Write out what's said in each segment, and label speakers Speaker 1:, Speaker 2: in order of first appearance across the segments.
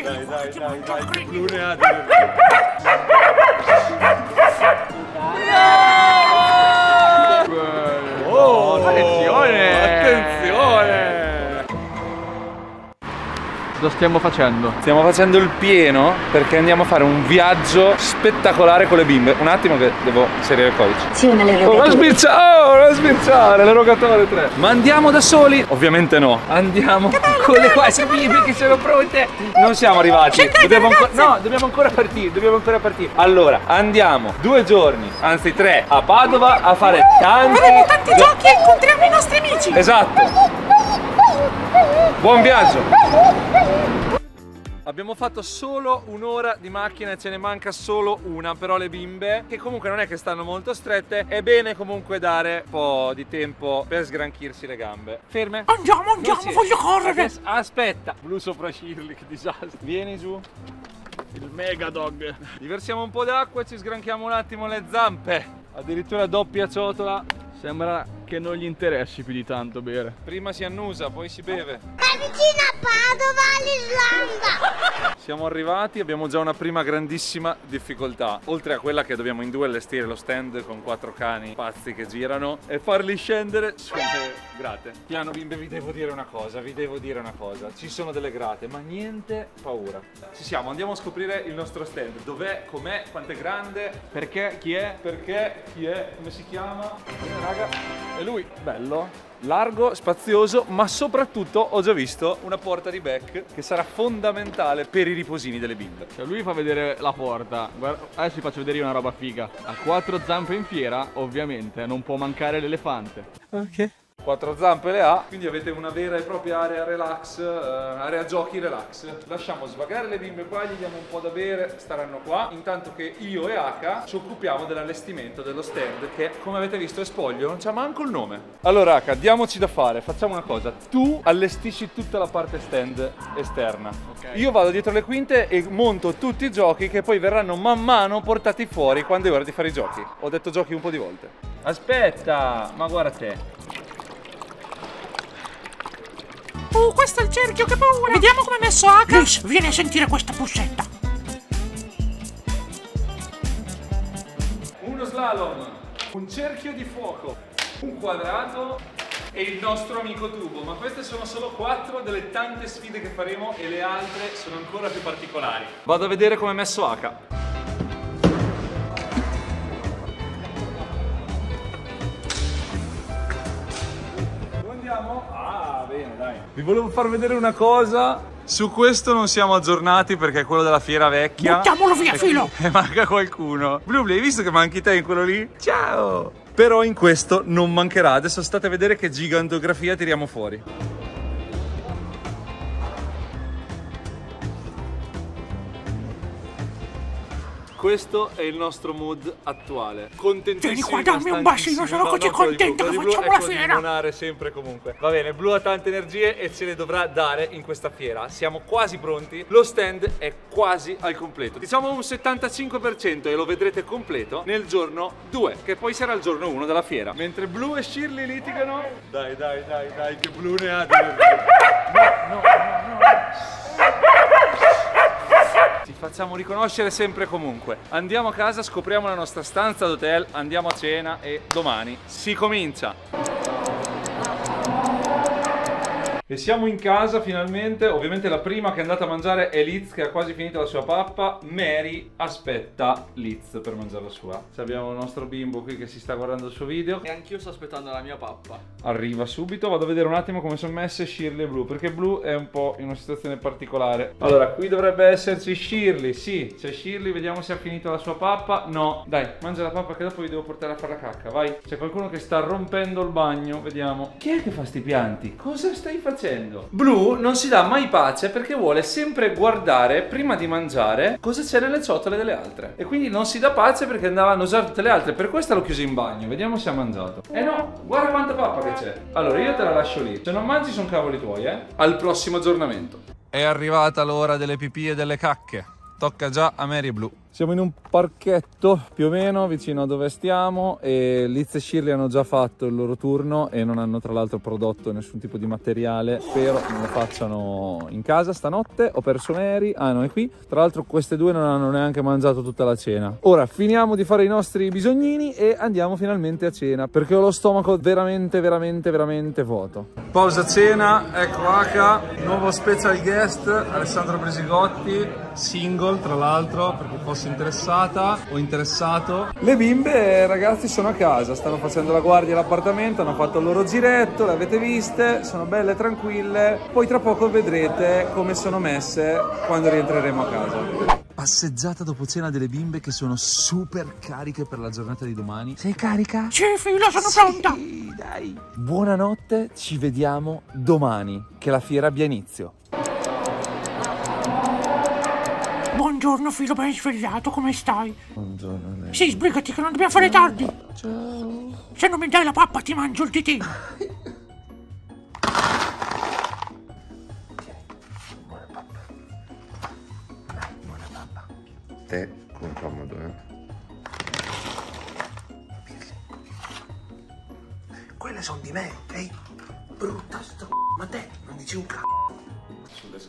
Speaker 1: 来来来，来，不弄啊！
Speaker 2: Cosa stiamo facendo?
Speaker 1: Stiamo facendo il pieno perché andiamo a fare un viaggio spettacolare con le bimbe. Un attimo che devo inserire il codice.
Speaker 3: Azione
Speaker 1: Oh, non
Speaker 3: all'erogatore.
Speaker 1: sbirciare, oh, non sbirciare, l'erogatore 3. Ma andiamo da soli? Ovviamente no. Andiamo con le quattro bimbe che sono pronte. Non siamo arrivati. Dobbiamo ancora, no, dobbiamo ancora partire, dobbiamo ancora partire. Allora, andiamo due giorni, anzi tre, a Padova a fare tanti,
Speaker 3: Tanti giochi e incontriamo i nostri amici.
Speaker 1: Esatto. Buon viaggio. Abbiamo fatto solo un'ora di macchina e ce ne manca solo una, però le bimbe, che comunque non è che stanno molto strette, è bene comunque dare un po' di tempo per sgranchirsi le gambe. Ferme?
Speaker 3: Andiamo, andiamo,
Speaker 1: si-
Speaker 3: voglio correre.
Speaker 1: Adesso- Aspetta. Blu sopra Shirley, che disastro. Vieni giù.
Speaker 2: Il mega dog.
Speaker 1: Diversiamo un po' d'acqua e ci sgranchiamo un attimo le zampe. Addirittura doppia ciotola.
Speaker 2: Sembra che non gli interessi più di tanto bere.
Speaker 1: Prima si annusa, poi si beve.
Speaker 4: È vicino a Padova all'Islanda.
Speaker 1: Siamo arrivati, abbiamo già una prima grandissima difficoltà. Oltre a quella che dobbiamo in due allestire lo stand con quattro cani pazzi che girano e farli scendere sulle grate. Piano bimbe, vi devo dire una cosa, vi devo dire una cosa. Ci sono delle grate, ma niente paura. Ci siamo, andiamo a scoprire il nostro stand. Dov'è, com'è, quanto è grande,
Speaker 2: Perché? Chi è?
Speaker 1: perché, chi è, come si chiama. Eh, raga, è lui, bello. Largo, spazioso, ma soprattutto ho già visto una porta di back che sarà fondamentale per i riposini delle bimbe.
Speaker 2: Cioè lui fa vedere la porta. Guarda, adesso vi faccio vedere io una roba figa. Ha quattro zampe in fiera, ovviamente, non può mancare l'elefante.
Speaker 1: Ok. Quattro zampe le ha, quindi avete una vera e propria area relax, eh, area giochi relax. Lasciamo svagare le bimbe qua, gli diamo un po' da bere, staranno qua, intanto che io e Aka ci occupiamo dell'allestimento dello stand che come avete visto è spoglio, non c'ha manco il nome. Allora Aka, diamoci da fare, facciamo una cosa, tu allestisci tutta la parte stand esterna.
Speaker 2: Ok.
Speaker 1: Io vado dietro le quinte e monto tutti i giochi che poi verranno man mano portati fuori quando è ora di fare i giochi. Ho detto giochi un po' di volte. Aspetta, ma guarda te.
Speaker 3: Oh, questo è il cerchio, che paura. Vediamo come è messo H. Liz, vieni a sentire questa pussetta.
Speaker 1: Uno slalom, un cerchio di fuoco, un quadrato e il nostro amico tubo. Ma queste sono solo quattro delle tante sfide che faremo e le altre sono ancora più particolari. Vado a vedere come è messo H. Vi volevo far vedere una cosa. Su questo non siamo aggiornati perché è quello della fiera vecchia.
Speaker 3: Buttiamolo via, filo.
Speaker 1: e manca qualcuno. Blubli, hai visto che manchi te in quello lì? Ciao! Però in questo non mancherà. Adesso state a vedere che gigantografia tiriamo fuori. Questo è il nostro mood attuale. Contentissimi.
Speaker 3: Vieni qua, dammi un bacino, sono così
Speaker 1: quello di
Speaker 3: contento che facciamo la fiera.
Speaker 1: limonare sempre comunque. Va bene, Blu ha tante energie e ce le dovrà dare in questa fiera. Siamo quasi pronti. Lo stand è quasi al completo. Diciamo un 75% e lo vedrete completo nel giorno 2, che poi sarà il giorno 1 della fiera. Mentre Blu e Shirley litigano. Dai, dai, dai, dai, che Blu ne ha. No, no, no, no. Ti facciamo riconoscere sempre e comunque. Andiamo a casa, scopriamo la nostra stanza d'hotel, andiamo a cena e domani si comincia. E siamo in casa finalmente, ovviamente la prima che è andata a mangiare è Liz che ha quasi finito la sua pappa, Mary aspetta Liz per mangiare la sua. Ci abbiamo il nostro bimbo qui che si sta guardando il suo video,
Speaker 2: E anch'io sto aspettando la mia pappa.
Speaker 1: arriva subito, vado a vedere un attimo come sono messe Shirley e Blue, perché Blue è un po' in una situazione particolare. Allora, qui dovrebbe esserci Shirley, sì, c'è Shirley, vediamo se ha finito la sua pappa. No, dai, mangia la pappa che dopo vi devo portare a fare la cacca, vai. C'è qualcuno che sta rompendo il bagno, vediamo. Chi è che fa sti pianti? Cosa stai facendo? Blue non si dà mai pace perché vuole sempre guardare prima di mangiare cosa c'è nelle ciotole delle altre. E quindi non si dà pace perché andava a annusare tutte le altre. Per questo l'ho chiuso in bagno. Vediamo se ha mangiato. Eh no, guarda quanta pappa che c'è. Allora io te la lascio lì. Se non mangi sono cavoli tuoi, eh. Al prossimo aggiornamento. È arrivata l'ora delle pipì e delle cacche. Tocca già a Mary Blue. Siamo in un parchetto più o meno vicino a dove stiamo e Liz e Shirley hanno già fatto il loro turno e non hanno tra l'altro prodotto nessun tipo di materiale. Spero non lo facciano in casa stanotte. Ho perso Mary, ah non è qui. Tra l'altro queste due non hanno neanche mangiato tutta la cena. Ora finiamo di fare i nostri bisognini e andiamo finalmente a cena perché ho lo stomaco veramente veramente veramente vuoto. Pausa cena, ecco H, nuovo special guest Alessandro Bresigotti, single tra l'altro fosse interessata o interessato. Le bimbe ragazzi sono a casa, stanno facendo la guardia all'appartamento, hanno fatto il loro giretto, le avete viste, sono belle tranquille, poi tra poco vedrete come sono messe quando rientreremo a casa. Passeggiata dopo cena delle bimbe che sono super cariche per la giornata di domani. Sei carica?
Speaker 3: Sì, figlia, sono pronta.
Speaker 1: Sì, dai. Buonanotte, ci vediamo domani, che la fiera abbia inizio.
Speaker 3: Buongiorno, figlio ben svegliato, come stai?
Speaker 1: Buongiorno lei.
Speaker 3: Sì, sbrigati che non dobbiamo fare tardi.
Speaker 1: Ciao.
Speaker 3: Se non mi dai la pappa ti mangio il titì.
Speaker 5: Te con comodo, eh?
Speaker 6: Quelle sono di me,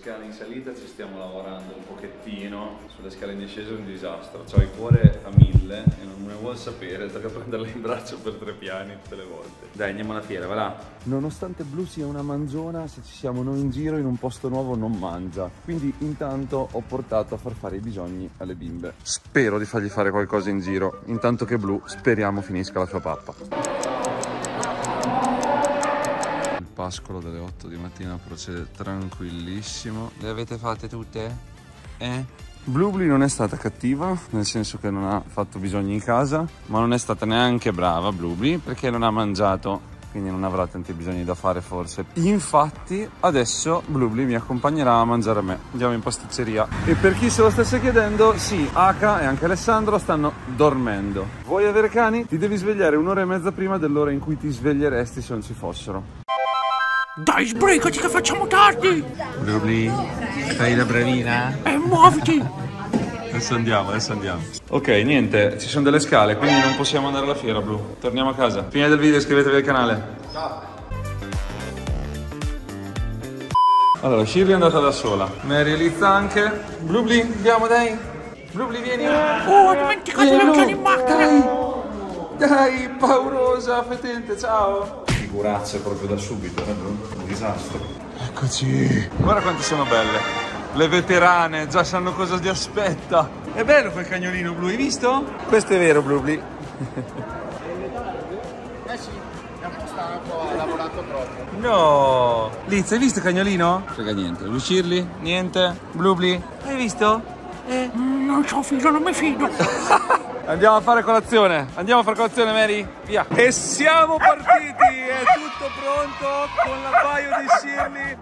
Speaker 1: scale in salita ci stiamo lavorando un pochettino, sulle scale in discesa è un disastro. Ho il cuore a mille e non ne vuol sapere, tocca prenderla in braccio per tre piani tutte le volte. Dai, andiamo alla fiera, va là. Nonostante Blu sia una mangiona, se ci siamo noi in giro in un posto nuovo non mangia. Quindi intanto ho portato a far fare i bisogni alle bimbe. Spero di fargli fare qualcosa in giro, intanto che Blu speriamo finisca la sua pappa. Pascolo delle 8 di mattina procede tranquillissimo. Le avete fatte tutte? Eh? Blubli non è stata cattiva, nel senso che non ha fatto bisogni in casa, ma non è stata neanche brava Blubli perché non ha mangiato, quindi non avrà tanti bisogni da fare forse. Infatti adesso Blubli mi accompagnerà a mangiare a me. Andiamo in pasticceria. E per chi se lo stesse chiedendo, sì, Aka e anche Alessandro stanno dormendo. Vuoi avere cani? Ti devi svegliare un'ora e mezza prima dell'ora in cui ti sveglieresti se non ci fossero.
Speaker 3: Dai, sbrigati che facciamo tardi.
Speaker 5: Blubli, fai la bravina?
Speaker 3: E muoviti.
Speaker 1: Adesso andiamo, adesso andiamo. Ok, niente, ci sono delle scale, quindi non possiamo andare alla fiera, Blu. Torniamo a casa. Fine del video, iscrivetevi al canale. Allora, Shirley è andata da sola. Mary Liz anche. Blubli, andiamo dai. Blubli, vieni.
Speaker 3: Oh, ho dimenticato l'angiolo in macchina.
Speaker 1: Dai, dai, paurosa, fetente, ciao. Figuracce proprio da subito, eh? Un disastro. Eccoci. Guarda quante sono belle. Le veterane già sanno cosa ti aspetta. È bello quel cagnolino blu, hai visto? Questo è vero, Blubli.
Speaker 2: Eh sì, è un po' stanco, ha lavorato troppo.
Speaker 1: No! Liz, hai visto il cagnolino? Frega niente. Lucirli? Niente. Blubli? Hai visto?
Speaker 3: Mm, Non so, figlio, non mi fido.
Speaker 1: Andiamo a fare colazione. Andiamo a fare colazione, Mary. Via. E siamo partiti. È tutto pronto con l'abbaio di Shirley.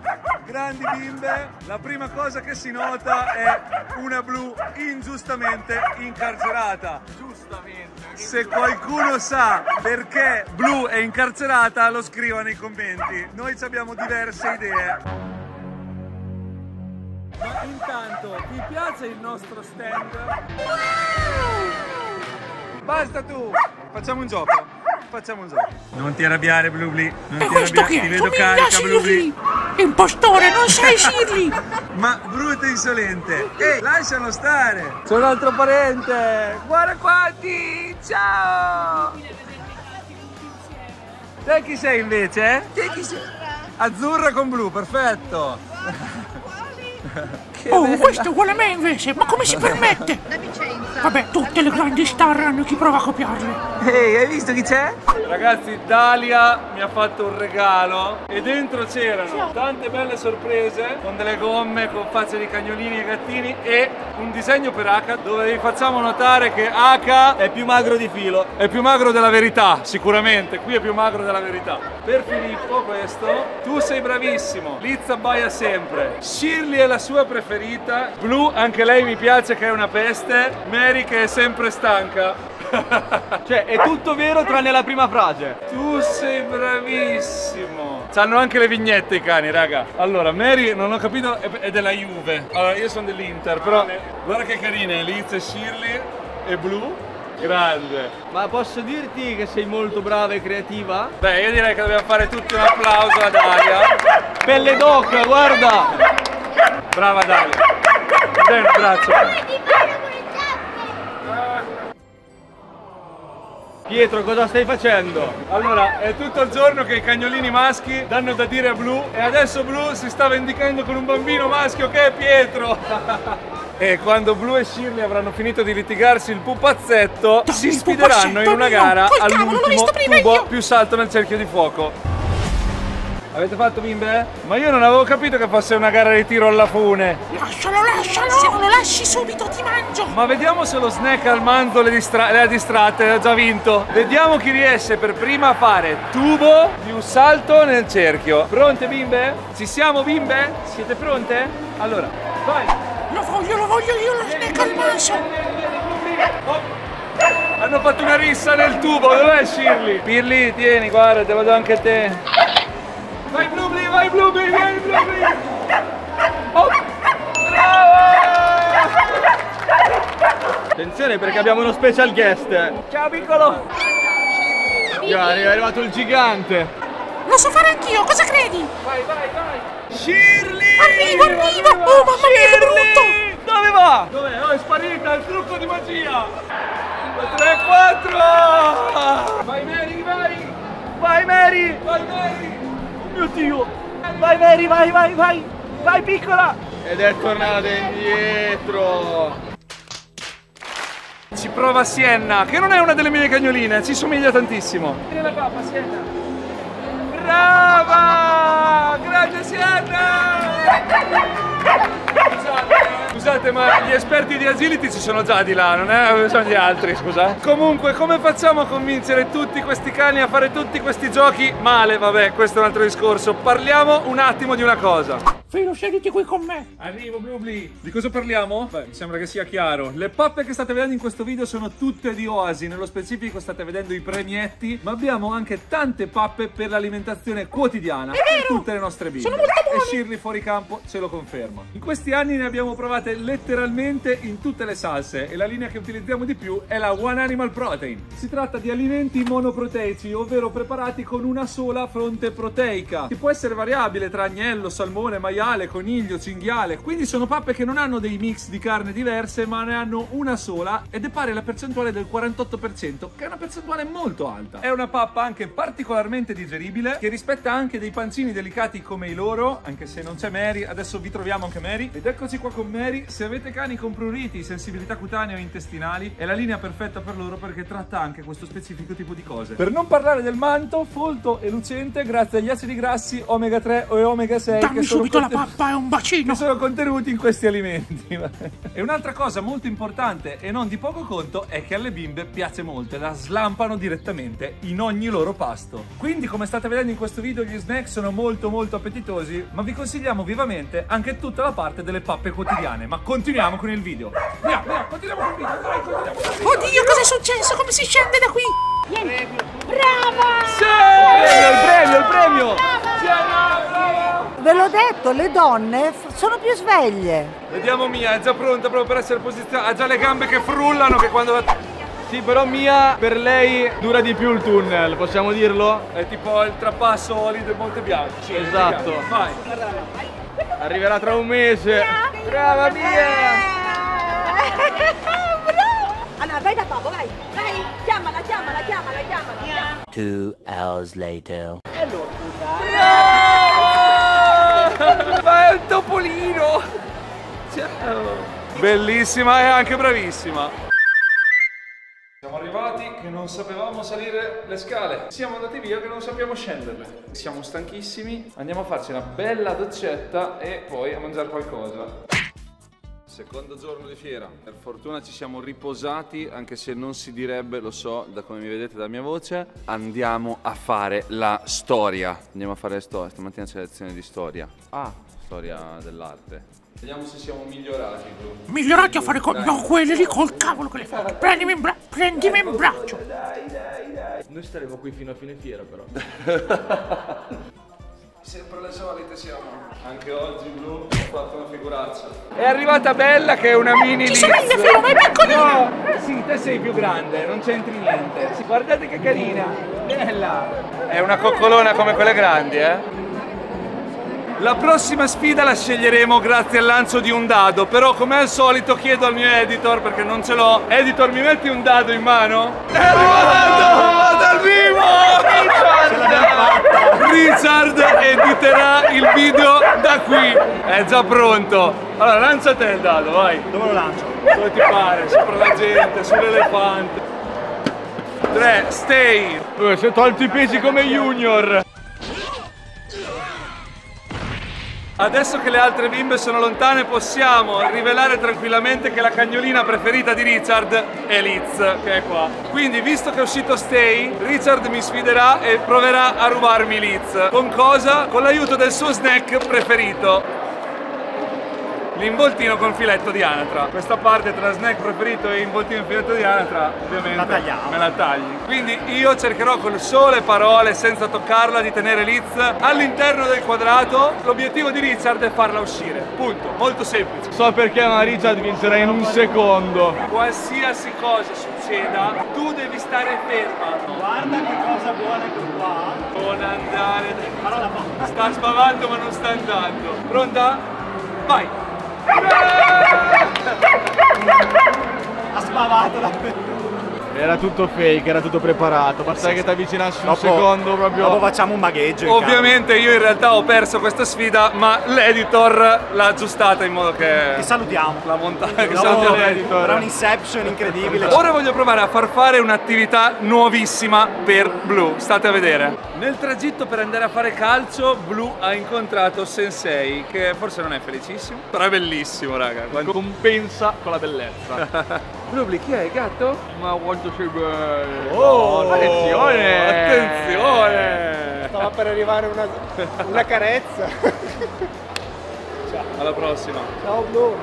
Speaker 1: Grandi bimbe. La prima cosa che si nota è una blu ingiustamente incarcerata.
Speaker 2: Giustamente.
Speaker 1: Se qualcuno sa perché Blu è incarcerata, lo scriva nei commenti. Noi ci abbiamo diverse idee. Ma intanto, vi piace il nostro stand? Basta tu! Facciamo un gioco. Facciamo un gioco. Non ti arrabbiare, Blubli. Non
Speaker 3: E
Speaker 1: ti
Speaker 3: questo
Speaker 1: arrabbiare. Ti vedo carica, Blubli.
Speaker 3: Shirley. Impostore, non sei Shirley.
Speaker 1: Ma brutto e insolente. Ehi, lascialo stare. C'è un altro parente. Guarda quanti. Ciao. Te chi sei invece? Te chi sei? Azzurra con blu, perfetto.
Speaker 3: Oh,
Speaker 1: bella.
Speaker 3: questo è uguale a me invece. Ma come si permette? Vabbè, tutte le grandi star hanno chi prova a copiarle.
Speaker 1: Ehi, hai visto chi c'è? Ragazzi, Dalia mi ha fatto un regalo e dentro c'erano tante belle sorprese con delle gomme con facce di cagnolini e gattini e un disegno per Aka dove vi facciamo notare che Aka è più magro di filo. È più magro della verità, sicuramente. Qui è più magro della verità. Per Filippo questo, tu sei bravissimo. Liz abbaia sempre. Shirley è la sua preferita. Blu, anche lei mi piace che è una peste. Mary che è sempre stanca.
Speaker 2: Cioè, è tutto vero tranne la prima frase.
Speaker 1: Tu sei bravissimo. C'hanno anche le vignette i cani, raga. Allora, Mary, non ho capito, è, della Juve. Allora, io sono dell'Inter, però guarda che carine, Liz e Shirley e Blue. Grande.
Speaker 2: Ma posso dirti che sei molto brava e creativa?
Speaker 1: Beh, io direi che dobbiamo fare tutti un applauso a Dalia.
Speaker 2: Pelle d'oca, guarda!
Speaker 1: Brava Dalia. Dai un abbraccio.
Speaker 2: Pietro, cosa stai facendo?
Speaker 1: Allora, è tutto il giorno che i cagnolini maschi danno da dire a Blu e adesso Blu si sta vendicando con un bambino maschio che è Pietro. e quando Blu e Shirley avranno finito di litigarsi il pupazzetto,
Speaker 3: Dammi
Speaker 1: si sfideranno in una gara all'ultimo tubo
Speaker 3: io!
Speaker 1: più salto nel cerchio di fuoco. Avete fatto bimbe? Ma io non avevo capito che fosse una gara di tiro alla fune.
Speaker 3: Lascialo, lascialo! Se non lo lasci subito ti mangio!
Speaker 1: Ma vediamo se lo snack al manzo le, distra- le ha distratte, ha già vinto. Vediamo chi riesce per prima a fare tubo più salto nel cerchio. Pronte bimbe? Ci siamo bimbe? Siete pronte? Allora, vai!
Speaker 3: Lo voglio, lo voglio io, lo snack al manso!
Speaker 1: Oh. Hanno fatto una rissa nel tubo, dov'è Shirley? Pirli, tieni, guarda, te lo do anche a te. Vai Bluebly, vai Bluebly, vieni Bluebly! Oh.
Speaker 2: Attenzione perché abbiamo uno special guest.
Speaker 1: Ciao piccolo!
Speaker 2: È arrivato il gigante.
Speaker 3: Lo so fare anch'io, cosa credi?
Speaker 1: Vai, vai, vai! Shirley!
Speaker 3: Arrivo, arrivo! Oh, mamma mia, che brutto!
Speaker 2: Dove va?
Speaker 1: Dov'è? Oh, è sparita, il trucco di magia! 3, 4! Vai Mary, vai!
Speaker 2: Vai Mary!
Speaker 1: Vai Mary!
Speaker 2: Mio Dio! Vai Mary, vai, vai, vai! Vai piccola! Ed è tornata indietro!
Speaker 1: Ci prova Sienna, che non è una delle mie cagnoline, ci somiglia tantissimo. Vieni la pappa, Sienna. Brava! Grande Sienna! Scusate, ma gli esperti di agility ci sono già di là, non è? Sono gli altri, scusa. Comunque, come facciamo a convincere tutti questi cani a fare tutti questi giochi? Male, vabbè, questo è un altro discorso. Parliamo un attimo di una cosa.
Speaker 3: Filo, siediti qui con me!
Speaker 1: Arrivo Bluebly. Di cosa parliamo? Beh, mi sembra che sia chiaro. Le pappe che state vedendo in questo video sono tutte di Oasi, nello specifico state vedendo i premietti, ma abbiamo anche tante pappe per l'alimentazione quotidiana per tutte le nostre bimbe.
Speaker 3: Sono molto buone.
Speaker 1: E Shirley fuori campo ce lo conferma. In questi anni ne abbiamo provate letteralmente in tutte le salse e la linea che utilizziamo di più è la One Animal Protein. Si tratta di alimenti monoproteici, ovvero preparati con una sola fonte proteica, che può essere variabile tra agnello, salmone, maiale, coniglio, cinghiale. Quindi sono pappe che non hanno dei mix di carne diverse, ma ne hanno una sola ed è pari alla percentuale del 48%, che è una percentuale molto alta. È una pappa anche particolarmente digeribile, che rispetta anche dei pancini delicati come i loro, anche se non c'è Mary, adesso vi troviamo anche Mary. Ed eccoci qua con Mary. Se avete cani con pruriti, sensibilità cutanee o intestinali, è la linea perfetta per loro perché tratta anche questo specifico tipo di cose. Per non parlare del manto, folto e lucente grazie agli acidi grassi omega 3 e omega 6
Speaker 3: Dammi
Speaker 1: che sono
Speaker 3: subito la pappa e un bacino!
Speaker 1: che sono contenuti in questi alimenti. e un'altra cosa molto importante e non di poco conto è che alle bimbe piace molto e la slampano direttamente in ogni loro pasto. Quindi come state vedendo in questo video gli snack sono molto molto appetitosi, ma vi consigliamo vivamente anche tutta la parte delle pappe quotidiane. Ma continuiamo con il video. Via, via, continuiamo con il video. Dai, continuiamo con il video.
Speaker 3: Oddio, cos'è successo? Come si scende da qui?
Speaker 2: Il premio, il premio!
Speaker 7: Ve l'ho detto, le donne f- sono più sveglie.
Speaker 1: Vediamo Mia, è già pronta proprio per essere posizionata. Ha già le gambe che frullano che quando va...
Speaker 2: Sì, però Mia per lei dura di più il tunnel, possiamo dirlo?
Speaker 1: È tipo il trapasso lì del Monte Bianco. Sì,
Speaker 2: Esatto.
Speaker 1: Vai.
Speaker 2: Arriverà tra un mese. Brava Mia!
Speaker 8: Allora, vai da Paolo, vai, vai, chiamala, chiamala, chiamala, chiamala.
Speaker 9: Two hours later.
Speaker 1: Ma è un topolino! Ciao! Bellissima e anche bravissima! Siamo arrivati che non sapevamo salire le scale. Siamo andati via che non sappiamo scenderle. Siamo stanchissimi. Andiamo a farci una bella doccetta e poi a mangiare qualcosa. Secondo giorno di fiera. Per fortuna ci siamo riposati, anche se non si direbbe, lo so, da come mi vedete dalla mia voce. Andiamo a fare la storia. Andiamo a fare la storia. Stamattina c'è lezione di storia. Ah, storia dell'arte. Vediamo se siamo migliorati, bro.
Speaker 3: Migliorati a fare con... No, quelli lì col cavolo che le fanno. Prendimi in, bra- prendimi in braccio.
Speaker 2: Noi staremo qui fino a fine fiera però.
Speaker 1: Sempre le solite siamo. Anche oggi blu ho fatto una figuraccia. È arrivata Bella che è una mini
Speaker 3: Ci
Speaker 1: Liz.
Speaker 3: somiglia, Filo, ma è piccolina.
Speaker 1: No, sì, te sei più grande, non c'entri niente. Sì, guardate che carina. Bella. È una coccolona come quelle grandi, eh? La prossima sfida la sceglieremo grazie al lancio di un dado, però come al solito chiedo al mio editor, perché non ce l'ho, editor mi metti un dado in mano? È arrivato dal vivo! Richard! Richard editerà il video da qui, è già pronto. Allora lancia te il dado, vai.
Speaker 6: Dove lo lancio?
Speaker 1: Dove ti pare? Sopra la gente, sull'elefante. 3, stay.
Speaker 2: Eh, si è tolto i pesi come Junior.
Speaker 1: Adesso che le altre bimbe sono lontane possiamo rivelare tranquillamente che la cagnolina preferita di Richard è Liz, che è qua. Quindi visto che è uscito Stay, Richard mi sfiderà e proverà a rubarmi Liz. Con cosa? Con l'aiuto del suo snack preferito. L'involtino con filetto di anatra. Questa parte tra snack preferito e involtino con filetto di anatra, ovviamente
Speaker 6: La tagliamo.
Speaker 1: me la tagli. Quindi io cercherò con sole parole, senza toccarla, di tenere Liz all'interno del quadrato. L'obiettivo di Richard è farla uscire. Punto. Molto semplice.
Speaker 2: So perché ma Richard vincerà in un secondo.
Speaker 1: Qualsiasi cosa succeda, tu devi stare ferma.
Speaker 6: Guarda che cosa buona che qua.
Speaker 1: Non andare.
Speaker 6: Farò la foto.
Speaker 1: Sta sbavando ma non sta andando. Pronta? Vai!
Speaker 6: Ha spavato la
Speaker 2: Era tutto fake, era tutto preparato. Basta che ti avvicinassi un
Speaker 6: Dopo-
Speaker 2: secondo proprio.
Speaker 6: Dopo facciamo un magheggio.
Speaker 1: Ovviamente io in realtà ho perso questa sfida, ma l'editor l'ha aggiustata in modo che.
Speaker 6: Ti salutiamo.
Speaker 1: la montagna
Speaker 6: Dopo-
Speaker 1: salutiamo
Speaker 6: Era
Speaker 1: l'editor.
Speaker 6: un inception incredibile.
Speaker 1: Ora voglio provare a far fare un'attività nuovissima per Blue, state a vedere. Nel tragitto per andare a fare calcio, Blue ha incontrato Sensei, che forse non è felicissimo, però è bellissimo, raga. Quando-
Speaker 2: Compensa con la bellezza.
Speaker 1: Blue, chi è il gatto?
Speaker 2: ma quanto sei bello.
Speaker 1: Oh,
Speaker 2: attenzione!
Speaker 1: Attenzione!
Speaker 6: Stava per arrivare una, una carezza.
Speaker 1: Alla prossima.
Speaker 6: Ciao Blu.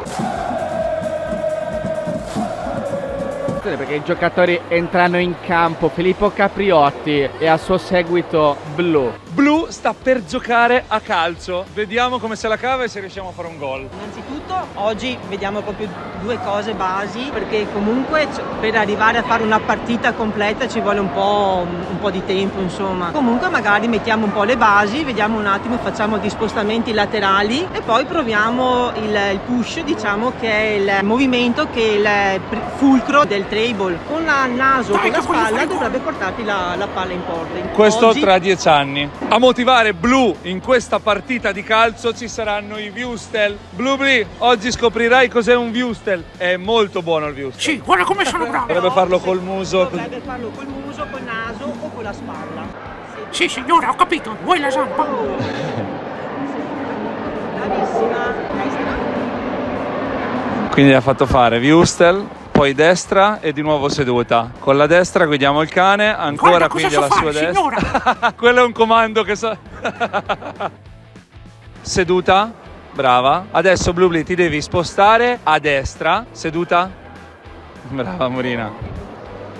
Speaker 10: perché i giocatori entrano in campo Filippo Capriotti e a suo seguito Blu.
Speaker 1: Blu sta per giocare a calcio. Vediamo come se la cava e se riusciamo a fare un gol.
Speaker 8: Innanzitutto oggi vediamo proprio due cose basi perché comunque per arrivare a fare una partita completa ci vuole un po', un po' di tempo insomma. Comunque magari mettiamo un po' le basi, vediamo un attimo, facciamo gli spostamenti laterali e poi proviamo il, il push diciamo che è il movimento che è il fulcro del table. Con la naso,
Speaker 3: Dai,
Speaker 8: con la spalla dovrebbe portarti la, la palla in porta.
Speaker 1: Questo
Speaker 8: Oggi-
Speaker 1: tra dieci anni. A motivare Blu in questa partita di calcio ci saranno i Viewstel. Blu Bli, oggi scoprirai cos'è un Viewstel. È molto buono il Viewstel.
Speaker 3: Sì, guarda come sono bravo.
Speaker 1: Dovrebbe farlo col muso.
Speaker 8: Dovrebbe farlo col muso, col naso o con la spalla.
Speaker 3: Sì, signora, ho capito. Vuoi la zampa?
Speaker 8: Bravissima.
Speaker 1: Quindi ha fatto fare Viewstel, poi destra e di nuovo seduta. Con la destra guidiamo il cane, ancora
Speaker 3: Guarda
Speaker 1: quindi alla sua
Speaker 3: fare,
Speaker 1: destra. Quello è un comando che sa. seduta, brava. Adesso Blue Bli ti devi spostare a destra, seduta. Brava Morina.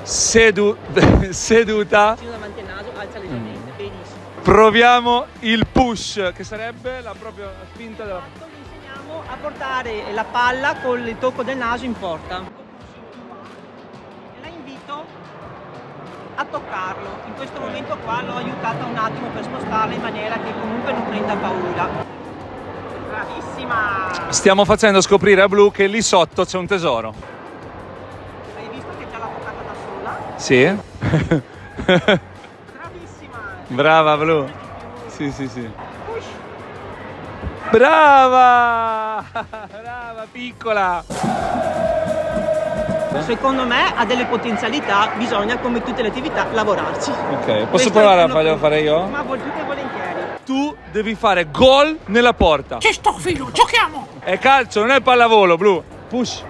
Speaker 1: Sedu- seduta.
Speaker 8: Vicino davanti al naso, alza leggermente. Benissimo.
Speaker 1: Proviamo il push, che sarebbe la propria spinta della
Speaker 8: vi insegniamo a portare la palla con il tocco del naso in porta. A toccarlo. In questo momento qua l'ho aiutata un attimo per spostarla in maniera che comunque non prenda paura. Bravissima!
Speaker 1: Stiamo facendo scoprire a Blue che lì sotto c'è un tesoro.
Speaker 8: Hai visto che già l'ha toccata da sola?
Speaker 1: Sì?
Speaker 8: Bravissima!
Speaker 1: Brava Blu. Sì, sì, sì. Brava! Brava, piccola.
Speaker 8: Secondo me ha delle potenzialità, bisogna come tutte le attività lavorarci.
Speaker 1: Ok, posso
Speaker 8: Questo
Speaker 1: provare a
Speaker 8: che-
Speaker 1: fare io?
Speaker 8: Ma vuol più che volentieri.
Speaker 1: Tu devi fare gol nella porta.
Speaker 3: Ci sto, Filo, giochiamo.
Speaker 1: È calcio, non è pallavolo, Blu. Push.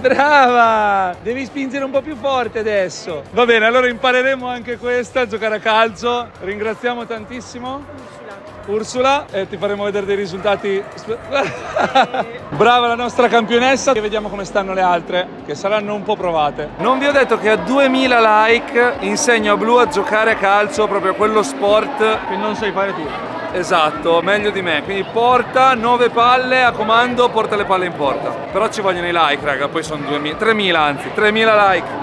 Speaker 1: Brava! Devi spingere un po' più forte adesso. Va bene, allora impareremo anche questa, a giocare a calcio. Ringraziamo tantissimo.
Speaker 8: Ursula.
Speaker 1: E ti faremo vedere dei risultati. Brava la nostra campionessa e vediamo come stanno le altre, che saranno un po' provate. Non vi ho detto che a 2000 like insegno a Blu a giocare a calcio, proprio quello sport
Speaker 2: Che non sai fare tu.
Speaker 1: Esatto, meglio di me. Quindi porta 9 palle, a comando, porta le palle in porta. Però ci vogliono i like, raga, poi sono 2000, 3000 anzi, 3000 like.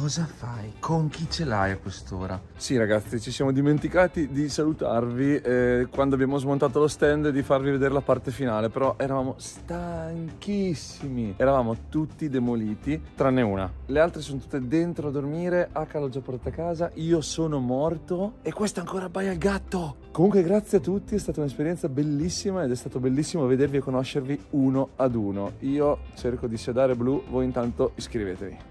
Speaker 5: Cosa fai? Con chi ce l'hai a quest'ora?
Speaker 1: Sì ragazzi, ci siamo dimenticati di salutarvi eh, quando abbiamo smontato lo stand e di farvi vedere la parte finale, però eravamo stanchissimi, eravamo tutti demoliti, tranne una. Le altre sono tutte dentro a dormire, H l'ho già portata a casa, io sono morto e questo ancora baia gatto. Comunque grazie a tutti, è stata un'esperienza bellissima ed è stato bellissimo vedervi e conoscervi uno ad uno. Io cerco di sedare blu, voi intanto iscrivetevi.